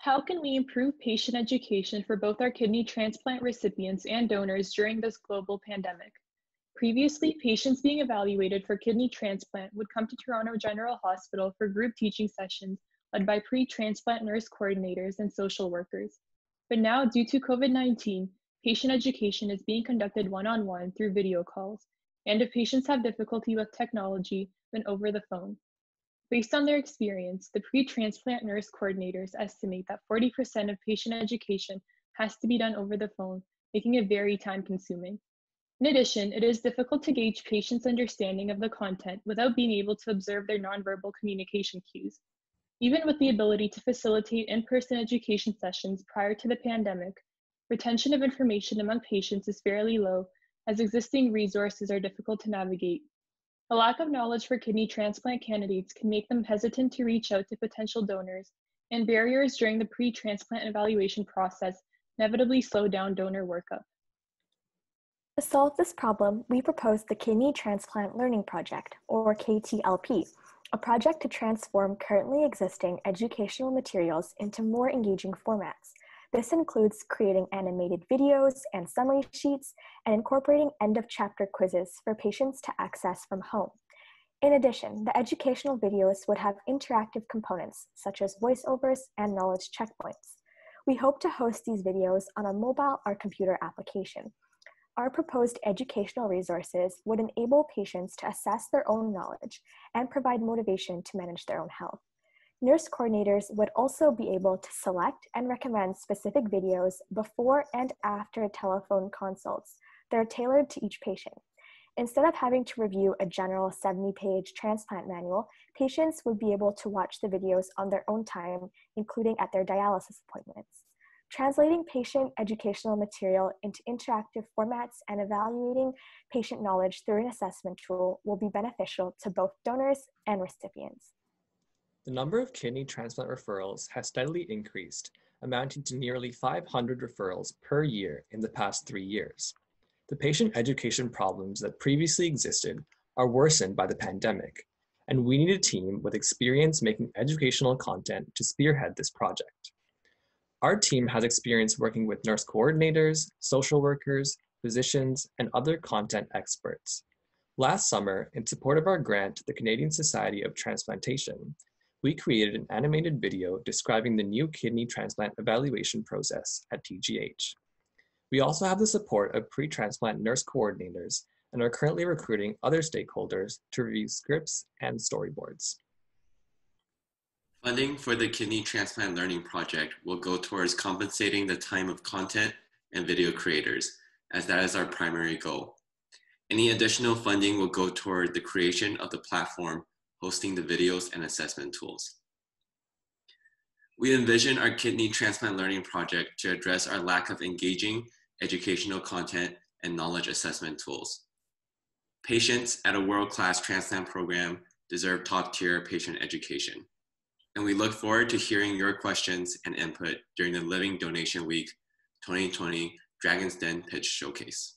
How can we improve patient education for both our kidney transplant recipients and donors during this global pandemic? Previously, patients being evaluated for kidney transplant would come to Toronto General Hospital for group teaching sessions led by pre-transplant nurse coordinators and social workers. But now, due to COVID-19, patient education is being conducted one-on-one through video calls, and if patients have difficulty with technology, then over the phone. Based on their experience, the pre-transplant nurse coordinators estimate that 40% of patient education has to be done over the phone, making it very time consuming. In addition, it is difficult to gauge patients' understanding of the content without being able to observe their nonverbal communication cues. Even with the ability to facilitate in-person education sessions prior to the pandemic, retention of information among patients is fairly low as existing resources are difficult to navigate a lack of knowledge for kidney transplant candidates can make them hesitant to reach out to potential donors, and barriers during the pre-transplant evaluation process inevitably slow down donor workup. To solve this problem, we proposed the Kidney Transplant Learning Project, or KTLP, a project to transform currently existing educational materials into more engaging formats this includes creating animated videos and summary sheets and incorporating end of chapter quizzes for patients to access from home. In addition, the educational videos would have interactive components such as voiceovers and knowledge checkpoints. We hope to host these videos on a mobile or computer application. Our proposed educational resources would enable patients to assess their own knowledge and provide motivation to manage their own health. Nurse coordinators would also be able to select and recommend specific videos before and after telephone consults that are tailored to each patient. Instead of having to review a general 70 page transplant manual, patients would be able to watch the videos on their own time, including at their dialysis appointments. Translating patient educational material into interactive formats and evaluating patient knowledge through an assessment tool will be beneficial to both donors and recipients. The number of kidney transplant referrals has steadily increased, amounting to nearly 500 referrals per year in the past three years. The patient education problems that previously existed are worsened by the pandemic, and we need a team with experience making educational content to spearhead this project. Our team has experience working with nurse coordinators, social workers, physicians, and other content experts. Last summer, in support of our grant to the Canadian Society of Transplantation, we created an animated video describing the new kidney transplant evaluation process at TGH. We also have the support of pre-transplant nurse coordinators and are currently recruiting other stakeholders to review scripts and storyboards. Funding for the Kidney Transplant Learning Project will go towards compensating the time of content and video creators, as that is our primary goal. Any additional funding will go toward the creation of the platform hosting the videos and assessment tools. We envision our kidney transplant learning project to address our lack of engaging educational content and knowledge assessment tools. Patients at a world-class transplant program deserve top-tier patient education. And we look forward to hearing your questions and input during the Living Donation Week 2020 Dragon's Den Pitch Showcase.